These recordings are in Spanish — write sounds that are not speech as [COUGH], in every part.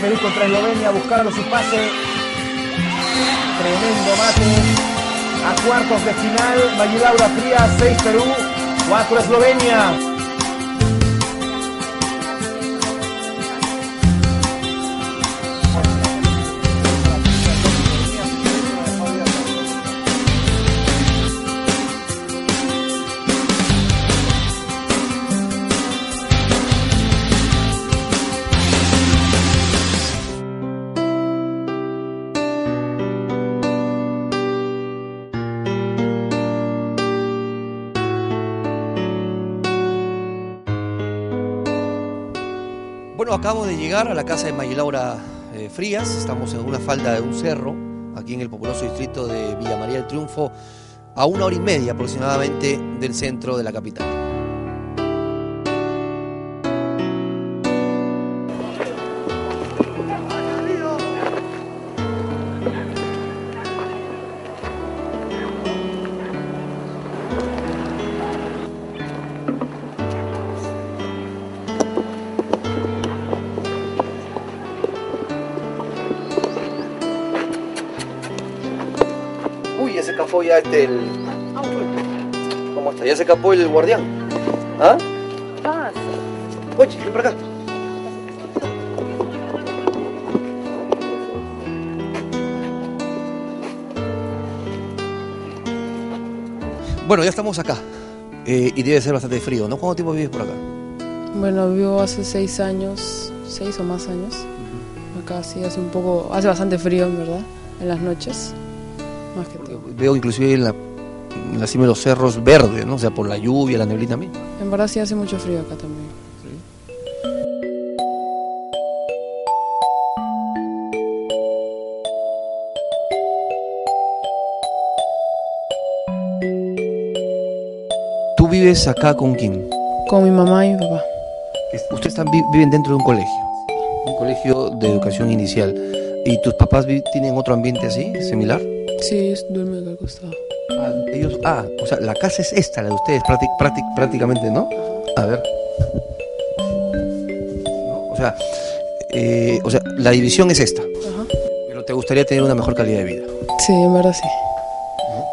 Perú contra Eslovenia buscando su pase. Tremendo mate. A cuartos de final, Laura Frías, 6 Perú, 4 Eslovenia. Bueno, acabo de llegar a la casa de Mayelaura eh, Frías, estamos en una falda de un cerro, aquí en el populoso distrito de Villa María del Triunfo, a una hora y media aproximadamente del centro de la capital. Escapó ya este el... ¿Cómo está? Ya se escapó el guardián. ¿Ah? Pasa. Oye, ven para acá. Bueno, ya estamos acá. Eh, y debe ser bastante frío, ¿no? ¿Cuánto tiempo vives por acá? Bueno, vivo hace seis años, seis o más años. Acá sí hace un poco, hace bastante frío, en verdad, en las noches. Que. Veo inclusive en la, en la cima de los cerros verde, ¿no? O sea, por la lluvia, la neblina misma. En verdad sí hace mucho frío acá también. ¿Tú vives acá con quién? Con mi mamá y mi papá. Es- Ustedes están, vi- viven dentro de un colegio, un colegio de educación inicial. ¿Y tus papás tienen otro ambiente así, similar? Sí, duerme acá al costado. Ah, ellos, ah, o sea, la casa es esta, la de ustedes, prácti- prácti- prácticamente, ¿no? A ver. No, O sea, eh, o sea, la división es esta, Ajá. pero te gustaría tener una mejor calidad de vida. Sí, en verdad sí.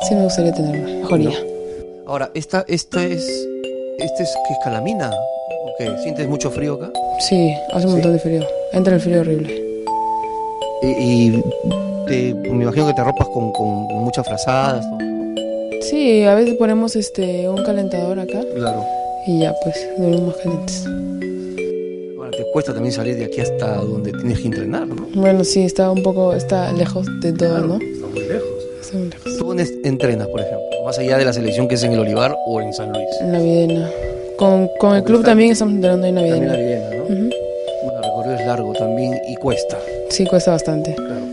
Sí me gustaría tener una mejoría. Ahora, esta, esta es, este es, ¿qué es calamina? ¿O qué? ¿Sientes mucho frío acá? Sí, hace un ¿Sí? montón de frío. Entra el frío horrible. Y, te- me imagino que te ropas con, con muchas frazadas. ¿no? Sí, a veces ponemos este un calentador acá Claro. y ya pues dormimos más calientes. Ahora te cuesta también salir de aquí hasta donde tienes que entrenar, ¿no? Bueno, sí, está un poco, está lejos de todo, ¿no? Está muy lejos. Está muy lejos. ¿Tú dónde entrenas, por ejemplo? Más allá de la selección que es en el Olivar o en San Luis. En la Videna. Con, con el ¿Cómo club está? también estamos entrenando en la También Videna. Bueno, es largo también y cuesta. Sí, cuesta bastante. Claro.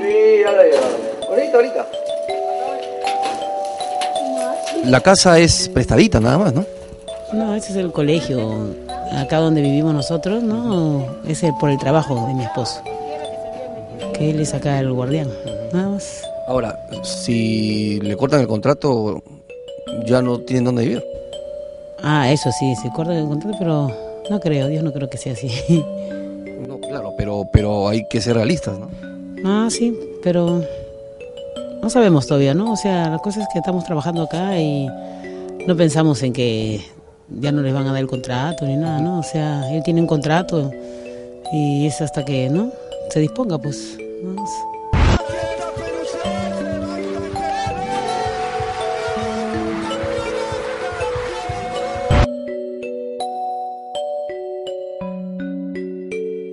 Sí, ahora Ahorita, ahorita. La casa es prestadita nada más, ¿no? No, ese es el colegio, acá donde vivimos nosotros, ¿no? Ese es por el trabajo de mi esposo. Que él es acá el guardián, nada más. Ahora, si le cortan el contrato, ya no tienen dónde vivir. Ah, eso sí, se corta el contrato, pero no creo, Dios no creo que sea así. [LAUGHS] No, claro, pero, pero hay que ser realistas, ¿no? Ah, sí, pero no sabemos todavía, ¿no? O sea, la cosa es que estamos trabajando acá y no pensamos en que ya no les van a dar el contrato ni nada, ¿no? O sea, él tiene un contrato y es hasta que, ¿no? Se disponga, pues. ¿No?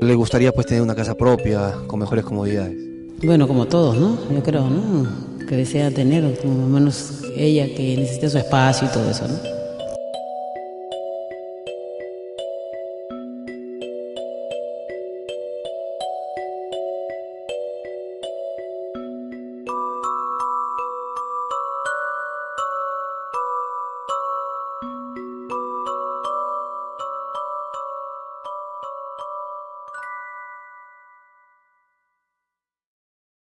Le gustaría pues tener una casa propia, con mejores comodidades. Bueno, como todos, ¿no? Yo creo, ¿no? Que desea tener, como menos ella que necesita su espacio y todo eso, ¿no?